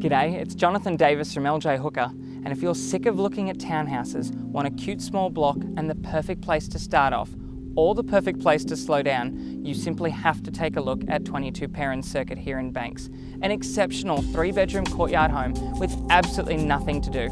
G'day, it's Jonathan Davis from LJ Hooker, and if you're sick of looking at townhouses, want a cute small block and the perfect place to start off, or the perfect place to slow down, you simply have to take a look at 22 Perrin Circuit here in Banks. An exceptional three bedroom courtyard home with absolutely nothing to do.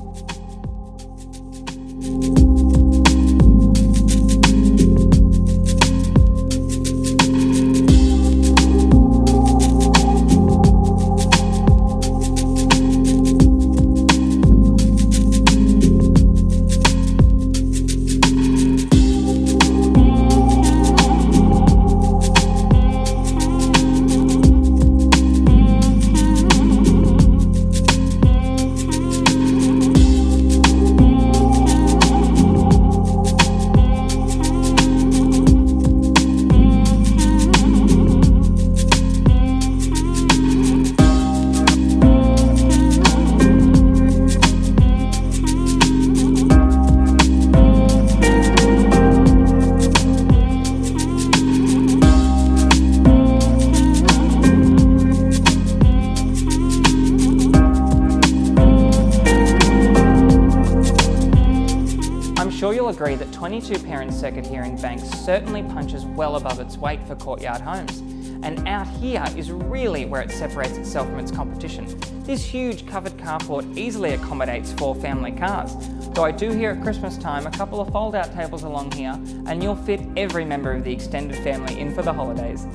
Sure you'll agree that 22 Perrin Circuit here in Banks certainly punches well above its weight for courtyard homes. And out here is really where it separates itself from its competition. This huge covered carport easily accommodates four family cars. Though I do hear at Christmas time a couple of fold out tables along here and you'll fit every member of the extended family in for the holidays.